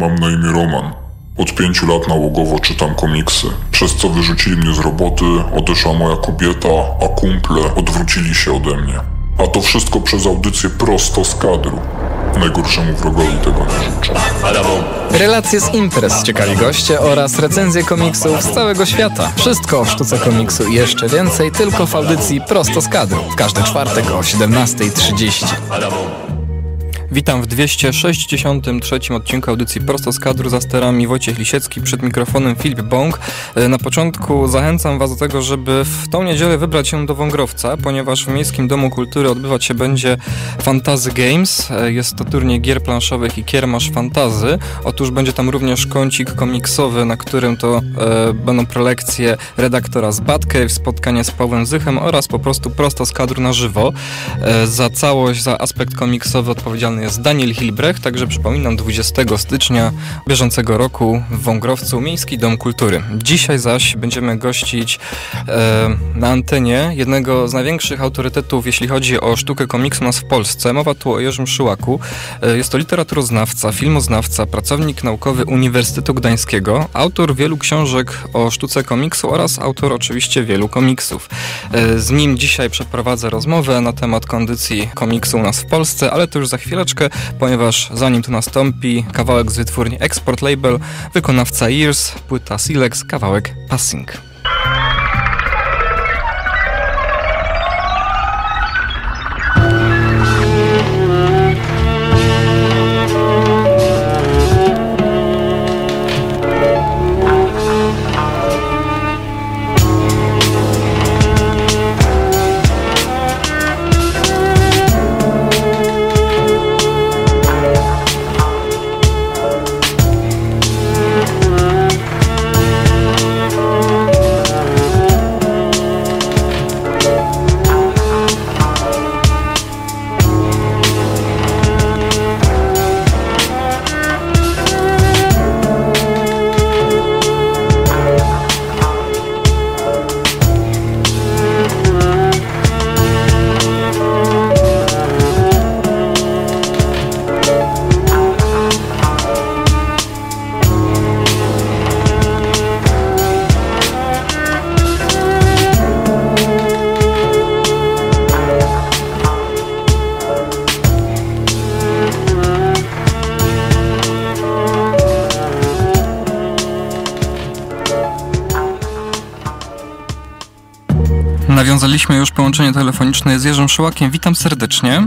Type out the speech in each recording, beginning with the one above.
mam na imię Roman. Od pięciu lat nałogowo czytam komiksy, przez co wyrzucili mnie z roboty, odeszła moja kobieta, a kumple odwrócili się ode mnie. A to wszystko przez audycję prosto z kadru. Najgorszemu wrogowi tego nie życzę. Relacje z imprez, ciekawi goście oraz recenzje komiksów z całego świata. Wszystko o sztuce komiksu i jeszcze więcej tylko w audycji prosto z kadru. W każdy czwartek o 17.30. Witam w 263 odcinku audycji Prosto z kadru za sterami Wojciech Lisiecki, przed mikrofonem Filip Bąk. E, na początku zachęcam Was do tego, żeby w tą niedzielę wybrać się do Wągrowca, ponieważ w Miejskim Domu Kultury odbywać się będzie Fantazy Games. E, jest to turniej gier planszowych i kiermasz fantazy. Otóż będzie tam również kącik komiksowy, na którym to e, będą prelekcje redaktora z Batcave, spotkanie z Pawłem Zychem oraz po prostu prosto z kadru na żywo. E, za całość, za aspekt komiksowy odpowiedzialny jest Daniel Hilbrecht, także przypominam 20 stycznia bieżącego roku w Wągrowcu Miejski Dom Kultury. Dzisiaj zaś będziemy gościć e, na antenie jednego z największych autorytetów, jeśli chodzi o sztukę komiksu nas w Polsce. Mowa tu o Jerzym Szyłaku. E, jest to literaturoznawca, filmoznawca, pracownik naukowy Uniwersytetu Gdańskiego, autor wielu książek o sztuce komiksu oraz autor oczywiście wielu komiksów. E, z nim dzisiaj przeprowadzę rozmowę na temat kondycji komiksu u nas w Polsce, ale to już za chwileczkę ponieważ zanim to nastąpi, kawałek z wytwórni Export Label, wykonawca Years, płyta Silex, kawałek Passing. Nawiązaliśmy już połączenie telefoniczne z Jerzym Szyłakiem. Witam serdecznie.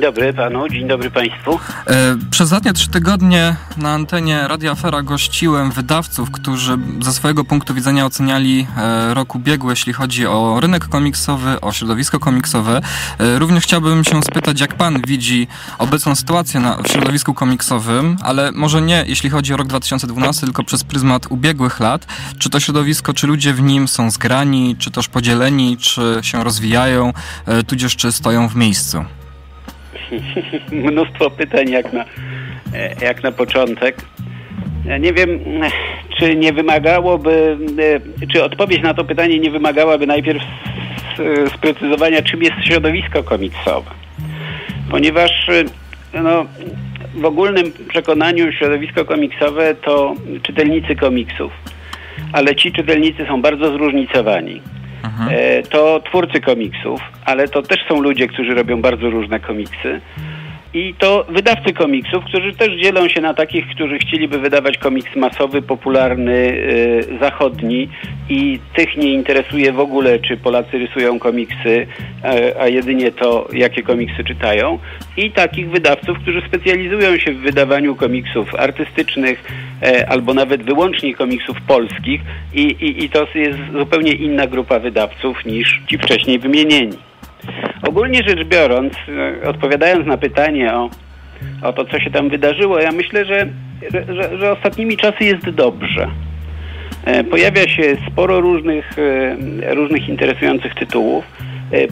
Dzień dobry panu, dzień dobry państwu. E, przez ostatnie trzy tygodnie na antenie Radia Afera gościłem wydawców, którzy ze swojego punktu widzenia oceniali e, rok ubiegły, jeśli chodzi o rynek komiksowy, o środowisko komiksowe. E, również chciałbym się spytać, jak pan widzi obecną sytuację na, w środowisku komiksowym, ale może nie jeśli chodzi o rok 2012, tylko przez pryzmat ubiegłych lat. Czy to środowisko, czy ludzie w nim są zgrani, czy też podzieleni, czy się rozwijają, tudzież czy stoją w miejscu? Mnóstwo pytań jak na, e, jak na początek. Nie wiem, czy nie wymagałoby, e, czy odpowiedź na to pytanie nie wymagałaby najpierw sprecyzowania, czym jest środowisko komiksowe. Ponieważ e, no, w ogólnym przekonaniu środowisko komiksowe to czytelnicy komiksów, ale ci czytelnicy są bardzo zróżnicowani. Mhm. E, to twórcy komiksów, ale to też są ludzie, którzy robią bardzo różne komiksy. I to wydawcy komiksów, którzy też dzielą się na takich, którzy chcieliby wydawać komiks masowy, popularny, yy, zachodni i tych nie interesuje w ogóle, czy Polacy rysują komiksy, yy, a jedynie to, jakie komiksy czytają. I takich wydawców, którzy specjalizują się w wydawaniu komiksów artystycznych yy, albo nawet wyłącznie komiksów polskich i, i, i to jest zupełnie inna grupa wydawców niż ci wcześniej wymienieni. Ogólnie rzecz biorąc, e, odpowiadając na pytanie o, o to, co się tam wydarzyło, ja myślę, że, że, że ostatnimi czasy jest dobrze. E, pojawia się sporo różnych, e, różnych interesujących tytułów.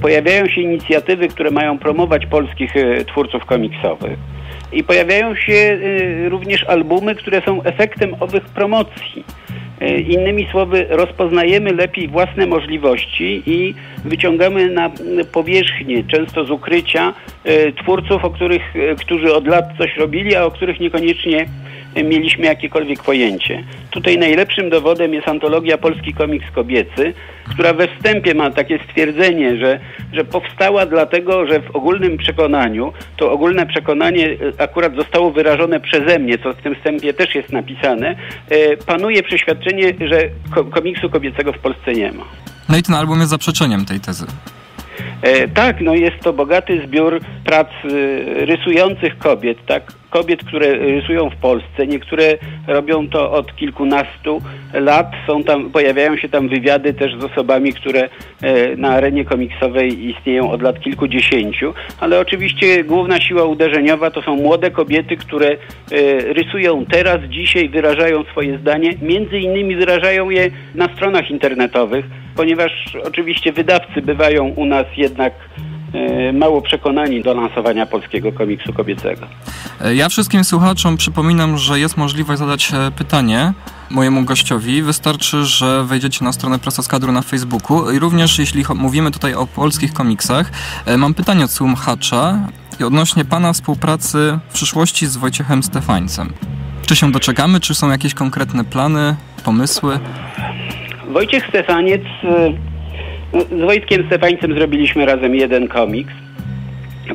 Pojawiają się inicjatywy, które mają promować polskich twórców komiksowych. I pojawiają się również albumy, które są efektem owych promocji. E, innymi słowy, rozpoznajemy lepiej własne możliwości i wyciągamy na powierzchnię, często z ukrycia, e, twórców, o których, e, którzy od lat coś robili, a o których niekoniecznie mieliśmy jakiekolwiek pojęcie. Tutaj najlepszym dowodem jest antologia Polski Komiks Kobiecy, która we wstępie ma takie stwierdzenie, że, że powstała dlatego, że w ogólnym przekonaniu, to ogólne przekonanie e, akurat zostało wyrażone przeze mnie, co w tym wstępie też jest napisane, e, panuje przeświadczenie, że ko- komiksu kobiecego w Polsce nie ma. No i ten album jest zaprzeczeniem tej tezy. E, tak, no jest to bogaty zbiór prac e, rysujących kobiet, tak? Kobiet, które rysują w Polsce. Niektóre robią to od kilkunastu lat. Są tam, pojawiają się tam wywiady też z osobami, które e, na arenie komiksowej istnieją od lat kilkudziesięciu. Ale oczywiście główna siła uderzeniowa to są młode kobiety, które e, rysują teraz, dzisiaj, wyrażają swoje zdanie. Między innymi wyrażają je na stronach internetowych, ponieważ oczywiście wydawcy bywają u nas jednak mało przekonani do lansowania polskiego komiksu kobiecego. E, Ja wszystkim słuchaczom przypominam, że jest możliwość zadać e, pytanie mojemu gościowi. Wystarczy, że wejdziecie na stronę Prosto z Kadru na Facebooku. I również jeśli mówimy tutaj o polskich komiksach, e, mam pytanie od słuchacza odnośnie Pana współpracy w przyszłości z Wojciechem Stefańcem. Czy się doczekamy? Czy są jakieś konkretne plany, pomysły? Wojciech Stefaniec, e, z Wojtkiem Stefańcem zrobiliśmy razem jeden komiks.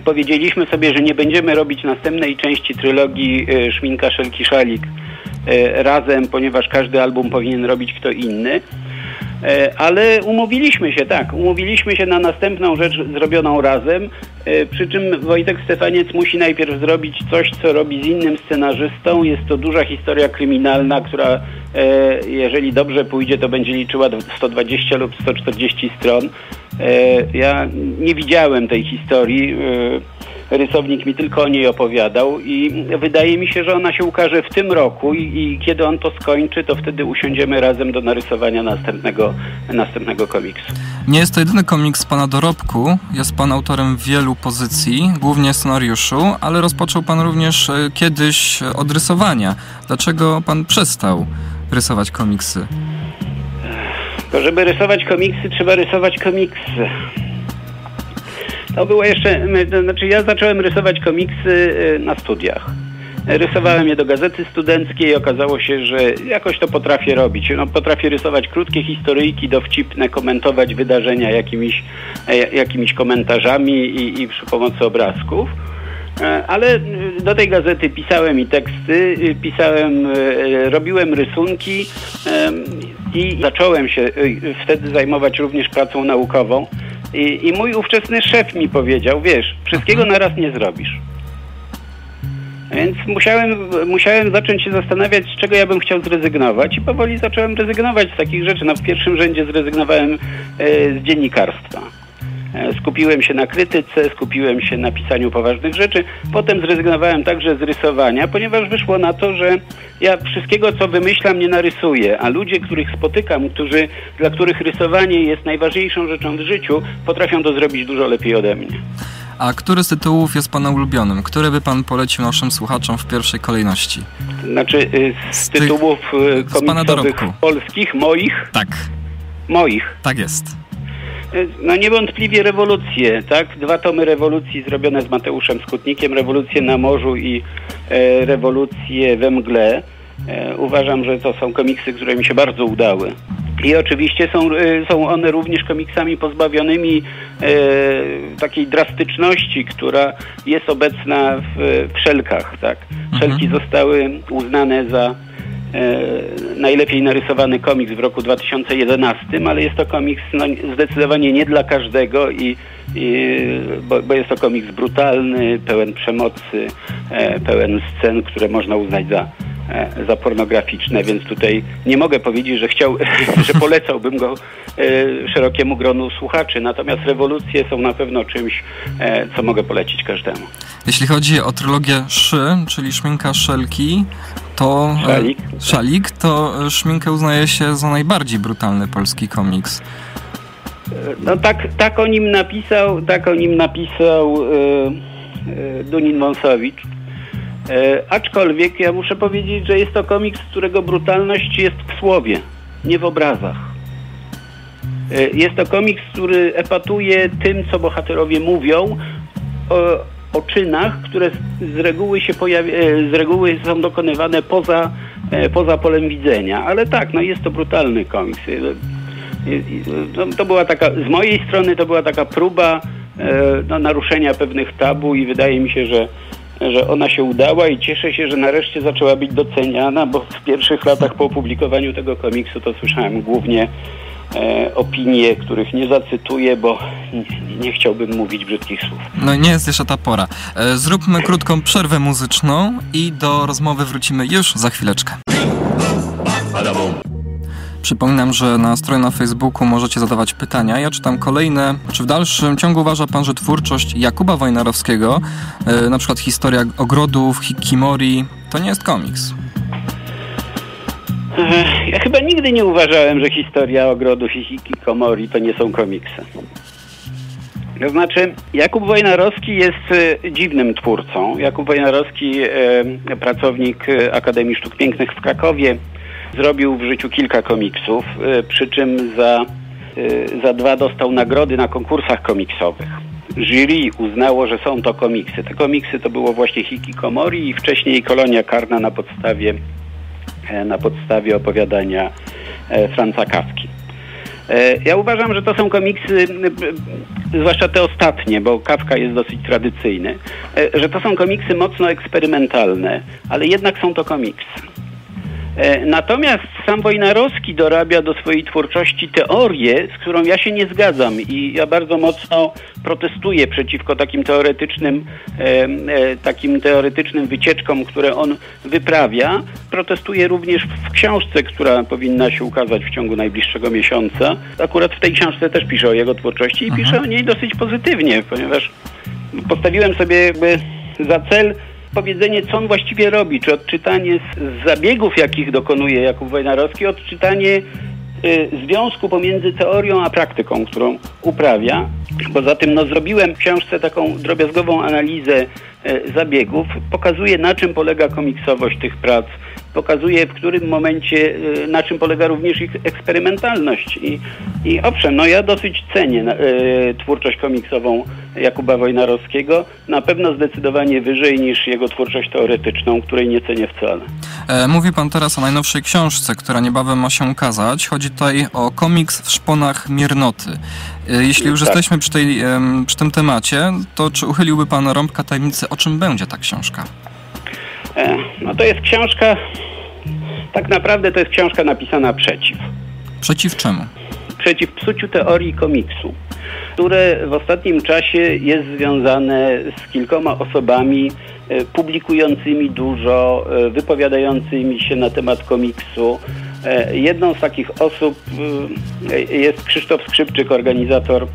Powiedzieliśmy sobie, że nie będziemy robić następnej części trylogii e, Szminka Szelki Szalik e, razem, ponieważ każdy album powinien robić kto inny. E, Ale umówiliśmy się, tak, umówiliśmy się na następną rzecz zrobioną razem, e, przy czym Wojtek Stefaniec musi najpierw zrobić coś, co robi z innym scenarzystą. Jest to duża historia kryminalna, która e, jeżeli dobrze pójdzie, to będzie liczyła 120 lub 140 stron. Ja nie widziałem tej historii. Rysownik mi tylko o niej opowiadał i wydaje mi się, że ona się ukaże w tym roku i, i kiedy on to skończy, to wtedy usiądziemy razem do narysowania następnego, następnego komiksu. Nie jest to jedyny komiks Pana dorobku. Jest Pan autorem wielu pozycji, głównie scenariuszu, ale rozpoczął Pan również e, kiedyś od rysowania. Dlaczego Pan przestał rysować komiksy? To żeby rysować komiksy, trzeba rysować komiksy. To było jeszcze, znaczy ja zacząłem rysować komiksy y, na studiach. Rysowałem je do gazety studenckiej i okazało się, że jakoś to potrafię robić. No, potrafię rysować krótkie historyjki, dowcipne, komentować wydarzenia jakimiś, e, jakimiś komentarzami i, i przy pomocy obrazków. E, Ale do tej gazety pisałem i teksty, y, pisałem, y, robiłem rysunki i zacząłem się y, wtedy zajmować również pracą naukową. I, I mój ówczesny szef mi powiedział, wiesz, wszystkiego na raz nie zrobisz. Więc musiałem, musiałem zacząć się zastanawiać, z czego ja bym chciał zrezygnować i powoli zacząłem rezygnować z takich rzeczy. No, w pierwszym rzędzie zrezygnowałem e, z dziennikarstwa. E, Skupiłem się na krytyce, skupiłem się na pisaniu poważnych rzeczy. Potem zrezygnowałem także z rysowania, ponieważ wyszło na to, że ja wszystkiego, co wymyślam, nie narysuję, a ludzie, których spotykam, którzy, dla których rysowanie jest najważniejszą rzeczą w życiu, potrafią to zrobić dużo lepiej ode mnie. A który z tytułów jest Pana ulubionym? Który by Pan polecił naszym słuchaczom w pierwszej kolejności? Znaczy y, z, Z tytułów y, komiksowych polskich, moich, Tak, moich. tak jest. No niewątpliwie rewolucje, tak? Dwa tomy rewolucji zrobione z Mateuszem Skutnikiem, rewolucje na morzu i e, rewolucje we mgle. E, uważam, że to są komiksy, które mi się bardzo udały. I oczywiście są, e, są one również komiksami pozbawionymi e, takiej drastyczności, która jest obecna w, w szelkach, tak? Szelki zostały uznane za najlepiej narysowany komiks w roku 2011, ale jest to komiks no, zdecydowanie nie dla każdego i, i bo, bo jest to komiks brutalny, pełen przemocy, e, pełen scen, które można uznać za e, za pornograficzne, więc tutaj nie mogę powiedzieć, że chciał, że polecałbym go e, szerokiemu gronu słuchaczy, natomiast rewolucje są na pewno czymś, e, co mogę polecić każdemu. Jeśli chodzi o trylogię Szy, czyli Szminka Szelki, to... e, Szalik. Szalik, to e, Szminkę uznaje się za najbardziej brutalny polski komiks. No tak, tak o nim napisał, tak o nim napisał e, e, Dunin Wąsowicz. E, aczkolwiek ja muszę powiedzieć, że jest to komiks, którego brutalność jest w słowie, nie w obrazach. E, jest to komiks, który epatuje tym, co bohaterowie mówią, o, o czynach, które z reguły się pojawia, e, z reguły są dokonywane poza, e, poza polem widzenia. Ale tak, no jest to brutalny komiks. No, to była taka, z mojej strony to była taka próba no, naruszenia pewnych tabu i wydaje mi się, że że ona się udała i cieszę się, że nareszcie zaczęła być doceniana, bo w pierwszych latach po opublikowaniu tego komiksu to słyszałem głównie e, opinie, których nie zacytuję, bo nie, nie, chciałbym mówić brzydkich słów. No nie jest jeszcze ta pora. E, zróbmy krótką przerwę muzyczną i do rozmowy wrócimy już za chwileczkę. Przypominam, że na stronie na Facebooku możecie zadawać pytania. Ja czytam kolejne. Czy w dalszym ciągu uważa Pan, że twórczość Jakuba Wojnarowskiego, yy, na przykład historia ogrodów, Hikimori, to nie jest komiks? Ja chyba nigdy nie uważałem, że historia ogrodów i Hikikomori to nie są komiksy. To znaczy, Jakub Wojnarowski jest e, dziwnym twórcą. Jakub Wojnarowski, e, pracownik Akademii Sztuk Pięknych w Krakowie, Zrobił w życiu kilka komiksów, y, przy czym za, y, za dwa dostał nagrody na konkursach komiksowych. Jury uznało, że są to komiksy. Te komiksy to było właśnie Hikikomori i wcześniej Kolonia Karna na podstawie, e, na podstawie opowiadania e, Franca Kawki. E, ja uważam, że to są komiksy, zwłaszcza te ostatnie, bo Kawka jest dosyć tradycyjny, że to są komiksy mocno eksperymentalne, ale jednak są to komiksy. E, natomiast sam Wojnarowski dorabia do swojej twórczości teorię, z którą ja się nie zgadzam i ja bardzo mocno protestuję przeciwko takim teoretycznym, e, e, takim teoretycznym wycieczkom, które on wyprawia. Protestuję również w książce, która powinna się ukazać w ciągu najbliższego miesiąca. Akurat w tej książce też piszę o jego twórczości i mhm. piszę o niej dosyć pozytywnie, ponieważ postawiłem sobie jakby za cel powiedzenie, co on właściwie robi, czy odczytanie z, zabiegów, jakich dokonuje Jakub Wojnarowski, odczytanie y, związku pomiędzy teorią a praktyką, którą uprawia. Poza tym no, zrobiłem w książce taką drobiazgową analizę zabiegów. Pokazuje, na czym polega komiksowość tych prac, pokazuje w którym momencie, y, na czym polega również ich eksperymentalność. I, i owszem, no ja dosyć cenię y, twórczość komiksową Jakuba Wojnarowskiego, na pewno zdecydowanie wyżej niż jego twórczość teoretyczną, której nie cenię wcale. E, mówi pan teraz o najnowszej książce, która niebawem ma się ukazać. Chodzi tutaj o komiks w szponach miernoty. E, jeśli już tak. jesteśmy przy, tej, przy tym temacie, to czy uchyliłby pan rąbka tajemnicy, o czym będzie ta książka? E, no to jest książka, tak naprawdę to jest książka napisana przeciw. Przeciw czemu? Przeciw psuciu teorii komiksu, które w ostatnim czasie jest związane z kilkoma osobami e, publikującymi dużo, wypowiadającymi się na temat komiksu. Jedną z takich osób jest Krzysztof Skrzypczyk, organizator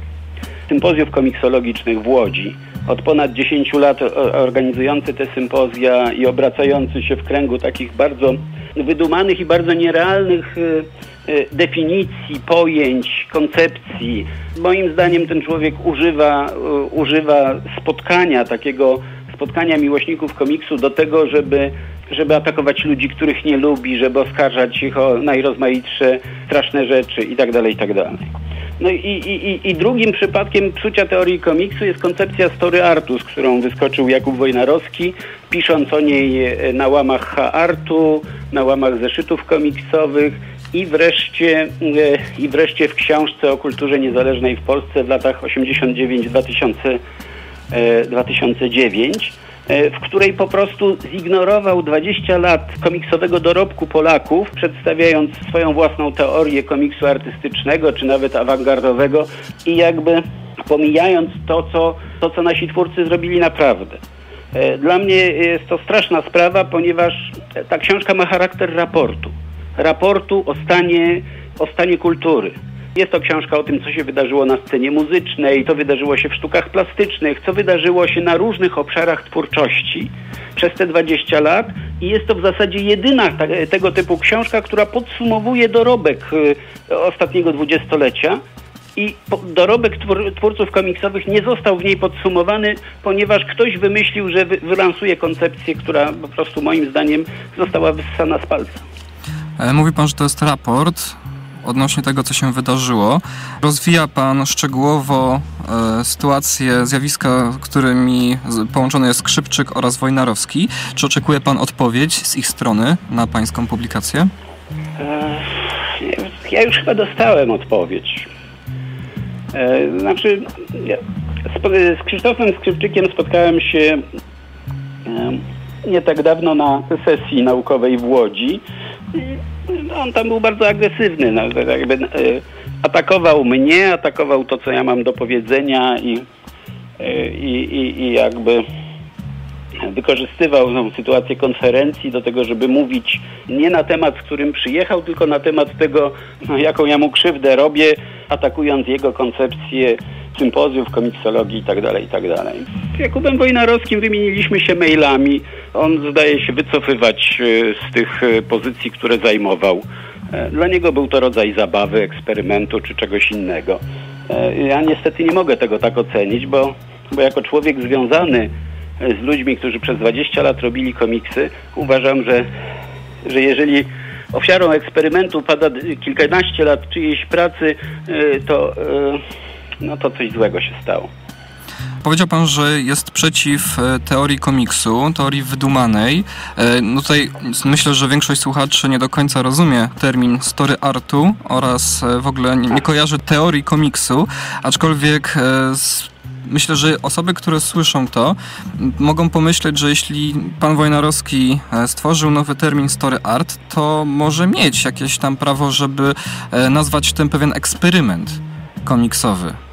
sympozjów komiksologicznych w Łodzi od ponad 10 lat organizujący te sympozja i obracający się w kręgu takich bardzo wydumanych i bardzo nierealnych y, y, definicji, pojęć, koncepcji. Moim zdaniem ten człowiek używa, y, używa spotkania takiego spotkania miłośników komiksu do tego, żeby, żeby atakować ludzi, których nie lubi, żeby oskarżać ich o najrozmaitsze straszne rzeczy itd., tak itd. Tak no i, i, i drugim przypadkiem psucia teorii komiksu jest koncepcja story artu, z którą wyskoczył Jakub Wojnarowski, pisząc o niej e, na łamach artu, na łamach zeszytów komiksowych i wreszcie, e, i wreszcie w książce o kulturze niezależnej w Polsce w latach 89-2009 E, w której po prostu zignorował 20 lat komiksowego dorobku Polaków, przedstawiając swoją własną teorię komiksu artystycznego, czy nawet awangardowego i jakby pomijając to, co, to, co nasi twórcy zrobili naprawdę. E, dla mnie jest to straszna sprawa, ponieważ ta książka ma charakter raportu. Raportu o stanie, o stanie kultury. Jest to książka o tym, co się wydarzyło na scenie muzycznej, co wydarzyło się w sztukach plastycznych, co wydarzyło się na różnych obszarach twórczości przez te 20 lat i jest to w zasadzie jedyna tego typu książka, która podsumowuje dorobek y, ostatniego dwudziestolecia i dorobek twórców komiksowych nie został w niej podsumowany, ponieważ ktoś wymyślił, że wylansuje koncepcję, która po prostu moim zdaniem została wyssana z palca. E, mówi pan, że to jest raport. Odnośnie tego, co się wydarzyło. Rozwija Pan szczegółowo e, sytuację, zjawiska, którymi połączony jest Skrzypczyk oraz Wojnarowski. Czy oczekuje Pan odpowiedź z ich strony na Pańską publikację? E, ja już chyba dostałem odpowiedź. E, znaczy, ja z, z Krzysztofem Skrzypczykiem spotkałem się nie tak dawno na sesji naukowej w Łodzi. On tam był bardzo agresywny. No, jakby, e, atakował mnie, atakował to, co ja mam do powiedzenia i, e, i, i, i jakby wykorzystywał tą sytuację konferencji do tego, żeby mówić nie na temat, z którym przyjechał, tylko na temat tego, no, jaką ja mu krzywdę robię, atakując jego koncepcję sympozjów, komiksologii itd., tak itd. Tak z Jakubem Wojnarowskim wymieniliśmy się mailami. On zdaje się wycofywać e, z tych e, pozycji, które zajmował. E, dla niego był to rodzaj zabawy, eksperymentu czy czegoś innego. Ja niestety nie mogę tego tak ocenić, bo, bo jako człowiek związany z ludźmi, którzy przez 20 lat robili komiksy, uważam, że, że jeżeli ofiarą eksperymentu pada kilkanaście lat czyjejś pracy, to no to coś złego się stało. Powiedział pan, że jest przeciw e, teorii komiksu, teorii wydumanej. E, no tutaj myślę, że większość słuchaczy nie do końca rozumie termin story artu oraz e, w ogóle nie, kojarzy teorii komiksu, aczkolwiek myślę, że osoby, które słyszą to, mogą pomyśleć, że jeśli pan Wojnarowski stworzył nowy termin story art, to może mieć jakieś tam prawo, żeby nazwać ten pewien eksperyment komiksowy.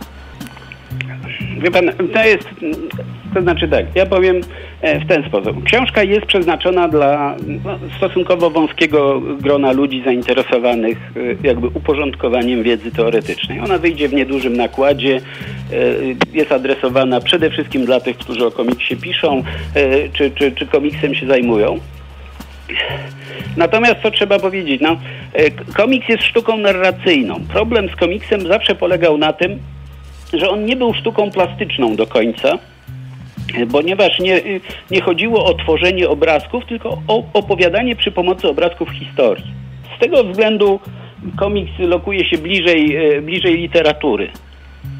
Wie pan, to jest, to znaczy tak, ja powiem e, w ten sposób. Książka jest przeznaczona dla no, stosunkowo wąskiego grona ludzi zainteresowanych e, jakby uporządkowaniem wiedzy teoretycznej. Ona wyjdzie w niedużym nakładzie, e, jest adresowana przede wszystkim dla tych, którzy o komiksie piszą, czy, czy, czy komiksem się zajmują. Natomiast co trzeba powiedzieć? No, komiks jest sztuką narracyjną. Problem z komiksem zawsze polegał na tym, że on nie był sztuką plastyczną do końca, ponieważ nie, nie chodziło o tworzenie obrazków, tylko o opowiadanie przy pomocy obrazków historii. Z tego względu komiks lokuje się bliżej, e, bliżej literatury.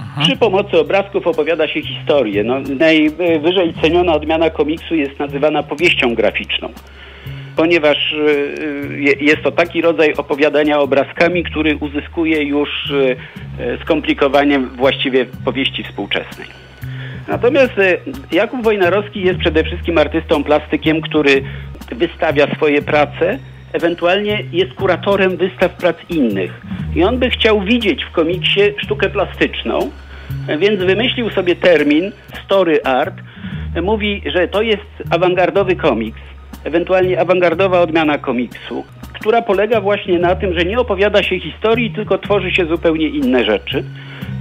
Aha. Przy pomocy obrazków opowiada się historię. No, najwyżej ceniona odmiana komiksu jest nazywana powieścią graficzną ponieważ y, y, jest to taki rodzaj opowiadania obrazkami, który uzyskuje już y, skomplikowaniem właściwie powieści współczesnej. Natomiast Jakub Wojnarowski jest przede wszystkim artystą plastykiem, który wystawia swoje prace, ewentualnie jest kuratorem wystaw prac innych. I on by chciał widzieć w komiksie sztukę plastyczną, więc wymyślił sobie termin story art. Mówi, że to jest awangardowy komiks, ewentualnie awangardowa odmiana komiksu, która polega właśnie na tym, że nie opowiada się historii, tylko tworzy się zupełnie inne rzeczy.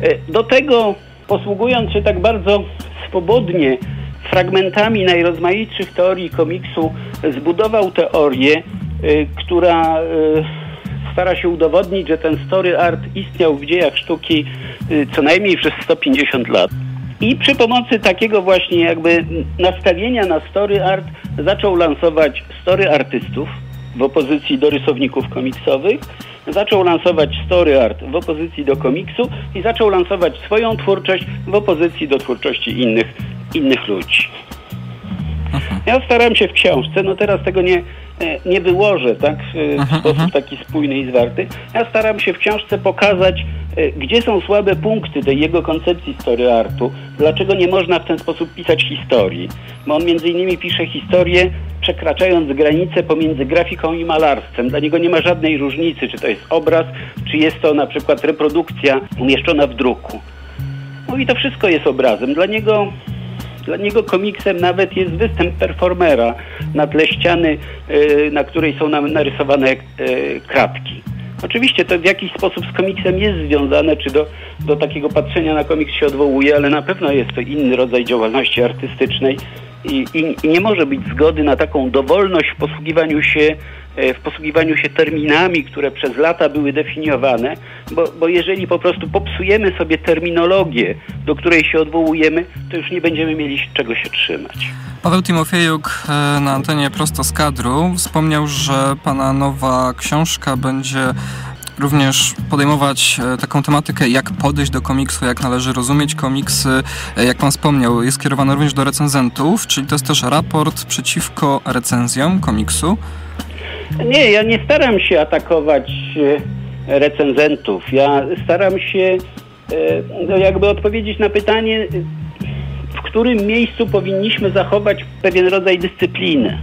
E, do tego, posługując się tak bardzo swobodnie fragmentami najrozmaitszych teorii komiksu, zbudował teorię, e, która e, stara się udowodnić, że ten story art istniał w dziejach sztuki co najmniej przez 150 lat. I przy pomocy takiego właśnie jakby nastawienia na story art zaczął lansować story artystów w opozycji do rysowników komiksowych, zaczął lansować story art w opozycji do komiksu i zaczął lansować swoją twórczość w opozycji do twórczości innych, innych ludzi. Ja staram się w książce, no teraz tego nie, e, nie wyłożę tak, w sposób taki spójny i zwarty. Ja staram się w książce pokazać, gdzie są słabe punkty tej jego koncepcji story artu, dlaczego nie można w ten sposób pisać historii. Bo on między innymi pisze historię przekraczając granicę pomiędzy grafiką i malarstwem. Dla niego nie ma żadnej różnicy, czy to jest obraz, czy jest to na przykład reprodukcja umieszczona w druku. No i to wszystko jest obrazem. Dla niego dla niego komiksem nawet jest występ performera na tle ściany, e, na której są narysowane e, kratki. Oczywiście to w jakiś sposób z komiksem jest związane, czy do, do takiego patrzenia na komiks się odwołuje, ale na pewno jest to inny rodzaj działalności artystycznej i, i, nie może być zgody na taką dowolność w posługiwaniu się E, w posługiwaniu się terminami, które przez lata były definiowane, bo, bo jeżeli po prostu popsujemy sobie terminologię, do której się odwołujemy, to już nie będziemy mieli czego się trzymać. Paweł Timofiejuk e, na antenie prosto z kadru wspomniał, że pana nowa książka będzie również podejmować e, taką tematykę, jak podejść do komiksu, jak należy rozumieć komiksy. E, jak pan wspomniał, jest kierowany również do recenzentów, czyli to jest też raport przeciwko recenzjom komiksu. Nie, ja nie staram się atakować e, recenzentów. Ja staram się no jakby odpowiedzieć na pytanie, w którym miejscu powinniśmy zachować pewien rodzaj dyscypliny.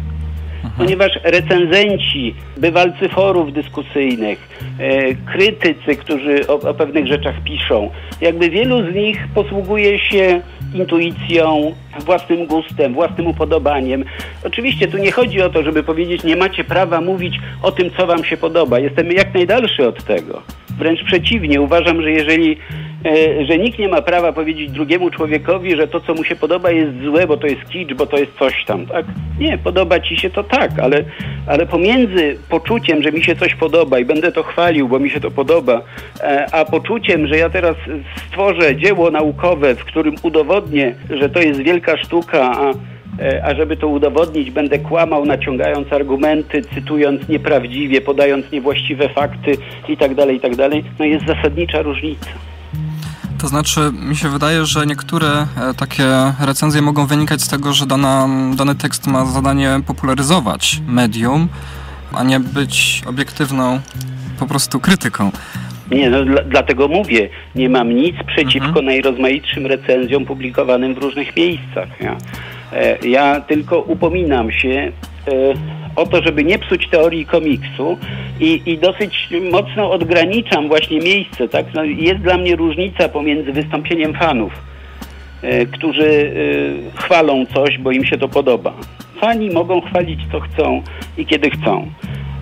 Mhm. Ponieważ recenzenci, bywalcy forów dyskusyjnych, e, krytycy, którzy o, o pewnych rzeczach piszą, jakby wielu z nich posługuje się intuicją, własnym gustem, własnym upodobaniem. Oczywiście tu nie chodzi o to, żeby powiedzieć, nie macie prawa mówić o tym, co wam się podoba. Jestem jak najdalszy od tego. Wręcz przeciwnie, uważam, że jeżeli że nikt nie ma prawa powiedzieć drugiemu człowiekowi, że to, co mu się podoba, jest złe, bo to jest kicz, bo to jest coś tam, tak? Nie, podoba ci się to tak, ale, ale pomiędzy poczuciem, że mi się coś podoba i będę to chwalił, bo mi się to podoba, e, a poczuciem, że ja teraz stworzę dzieło naukowe, w którym udowodnię, że to jest wielka sztuka, a e, a żeby to udowodnić, będę kłamał, naciągając argumenty, cytując nieprawdziwie, podając niewłaściwe fakty itd., tak itd., tak no jest zasadnicza różnica. To znaczy, mi się wydaje, że niektóre e, takie recenzje mogą wynikać z tego, że dana, dany tekst ma zadanie popularyzować medium, a nie być obiektywną po prostu krytyką. Nie, no dla, dlatego mówię, nie mam nic przeciwko mhm. najrozmaitszym recenzjom publikowanym w różnych miejscach. Ja, e, ja tylko upominam się e, o to, żeby nie psuć teorii komiksu i, i dosyć mocno odgraniczam właśnie miejsce. Tak? No, jest dla mnie różnica pomiędzy wystąpieniem fanów, e, którzy e, chwalą coś, bo im się to podoba. Fani mogą chwalić co chcą i kiedy chcą.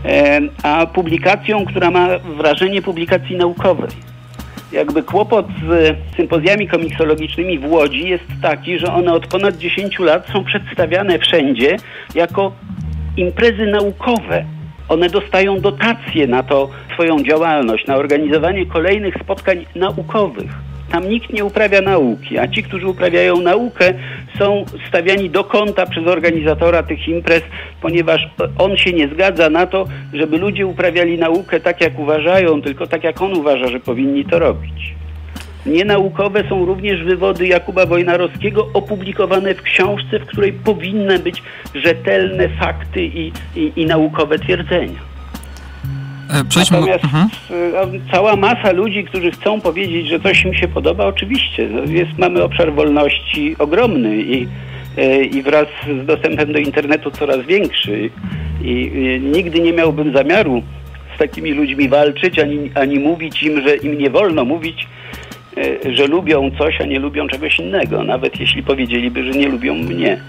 E, a publikacją, która ma wrażenie publikacji naukowej. Jakby kłopot z sympozjami komiksologicznymi w Łodzi jest taki, że one od ponad 10 lat są przedstawiane wszędzie jako imprezy naukowe. One dostają dotacje na to swoją działalność, na organizowanie kolejnych spotkań naukowych. Tam nikt nie uprawia nauki, a ci, którzy uprawiają naukę, są stawiani do kąta przez organizatora tych imprez, ponieważ on się nie zgadza na to, żeby ludzie uprawiali naukę tak, jak uważają, tylko tak, jak on uważa, że powinni to robić. Nienaukowe są również wywody Jakuba Wojnarowskiego opublikowane w książce, w której powinny być rzetelne fakty i, i, i naukowe twierdzenia. E, przejdźmy... Natomiast mhm. E, cała masa ludzi, którzy chcą powiedzieć, że coś im się podoba, oczywiście. No, jest, mamy obszar wolności ogromny i, e, i wraz z dostępem do internetu coraz większy. I, i nigdy nie miałbym zamiaru z takimi ludźmi walczyć, ani, ani mówić im, że im nie wolno mówić, że lubią coś, a nie lubią czegoś innego, nawet jeśli powiedzieliby, że nie lubią mnie.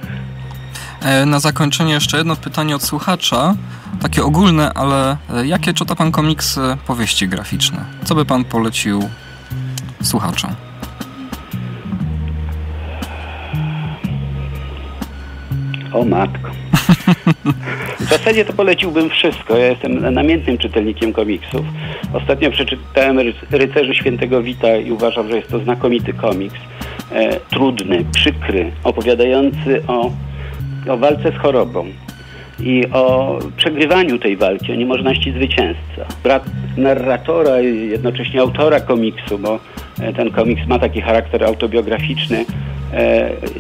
E, na zakończenie jeszcze jedno pytanie od słuchacza, takie ogólne, ale e, jakie czyta pan komiksy, powieści graficzne? Co by pan polecił słuchaczom? O matko. W zasadzie to poleciłbym wszystko. Ja jestem namiętnym czytelnikiem komiksów. Ostatnio przeczytałem Rycerzy Świętego Wita i uważam, że jest to znakomity komiks. E, trudny, przykry, opowiadający o, o walce z chorobą i o przegrywaniu tej walki, o niemożności zwycięzcy. Brat narratora i jednocześnie autora komiksu, bo e, ten komiks ma taki charakter autobiograficzny,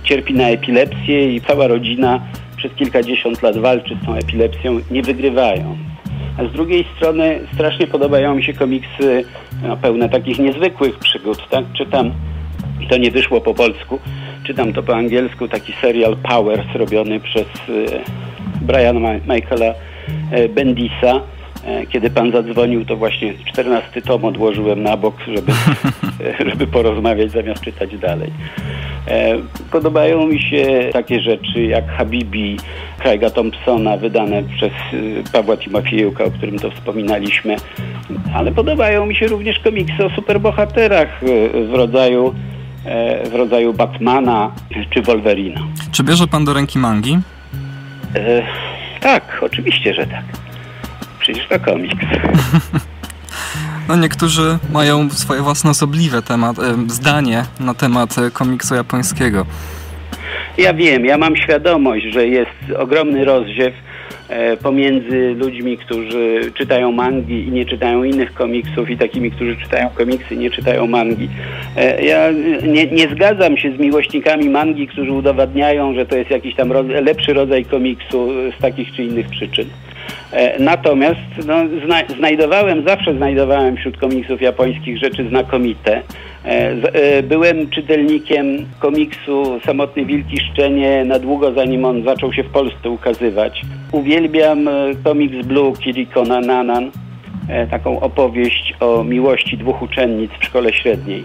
cierpi na epilepsję i cała rodzina przez kilkadziesiąt lat walczy z tą epilepsją, nie wygrywają. A z drugiej strony strasznie podobają mi się komiksy no, pełne takich niezwykłych przygód. Tak? Czytam, to nie wyszło po polsku, czytam to po angielsku, taki serial Powers robiony przez e, Briana Michaela e, Bendisa. E, kiedy pan zadzwonił, to właśnie 14 tom odłożyłem na bok, żeby, żeby porozmawiać zamiast czytać dalej. E, podobają mi się takie rzeczy jak Habibi Craiga Thompsona, wydane przez y, Pawła Timofiejuka, o którym to wspominaliśmy, ale podobają mi się również komiksy o superbohaterach y, w rodzaju, e, w rodzaju Batmana czy Wolverina. Czy bierze pan do ręki mangi? E, tak, oczywiście, że tak. Przecież to komiks. No niektórzy mają swoje własne osobliwe temat, zdanie na temat e, komiksu japońskiego. Ja wiem, ja mam świadomość, że jest ogromny rozdziew e, pomiędzy ludźmi, którzy czytają mangi i nie czytają innych komiksów i takimi, którzy czytają komiksy i nie czytają mangi. E, Ja nie, nie zgadzam się z miłośnikami mangi, którzy udowadniają, że to jest jakiś tam lepszy rodzaj komiksu z takich czy innych przyczyn. E, Natomiast no, zna, znajdowałem, zawsze znajdowałem wśród komiksów japońskich rzeczy znakomite. E, e, Byłem czytelnikiem komiksu Samotny Wilki Szczenie na długo zanim on zaczął się w Polsce ukazywać. Uwielbiam komiks Blue Kiriko Nananan, taką opowieść o miłości dwóch uczennic w szkole średniej.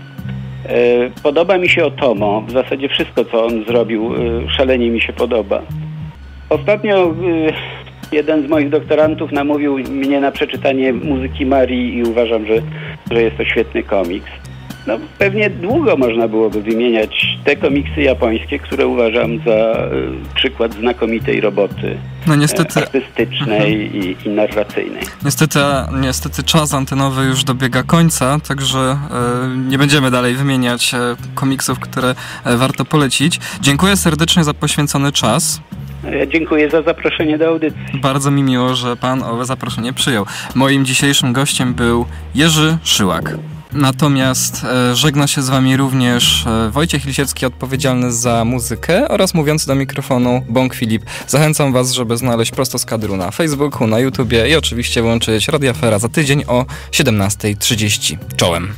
Podoba mi się Otomo, w zasadzie wszystko co on zrobił szalenie mi się podoba. Ostatnio jeden z moich doktorantów namówił mnie na przeczytanie muzyki Marii i uważam, że, że jest to świetny komiks. No, pewnie długo można byłoby wymieniać te komiksy japońskie, które uważam za y, przykład znakomitej roboty No e, niestety, artystycznej i, i narracyjnej. niestety, niestety czas antenowy już dobiega końca, także e, nie będziemy dalej wymieniać e, komiksów, które e, warto polecić. Dziękuję serdecznie za poświęcony czas. Dziękuję za zaproszenie do audycji. Bardzo mi miło, że pan owe zaproszenie przyjął. Moim dzisiejszym gościem był Jerzy Szyłak. Natomiast e, żegna się z wami również e, Wojciech Lisiecki, odpowiedzialny za muzykę oraz mówiący do mikrofonu Bąk Filip. Zachęcam was, żeby znaleźć prosto z kadru na Facebooku, na YouTubie i oczywiście włączyć Radio Afera za tydzień o 17.30. Czołem.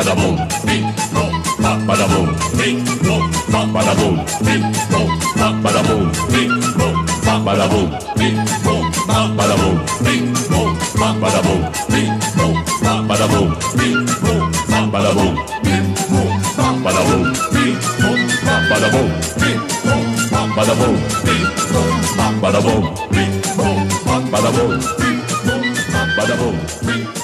badaboom, bing, boom, pop, badaboom, bing, boom, pop, badaboom, bing, boom, pop, badaboom, bing, boom, pop, badaboom, bing, boom, pop, badaboom, bing, boom, pop, badaboom, bing, boom, pop, badaboom, bing, boom, pop, badaboom, bing, boom, pop, badaboom, bing, boom, pop, badaboom, bing, boom, pop, badaboom, bing, boom, pop, badaboom, bing, boom, pop, badaboom, bing, boom, pop, badaboom, bing,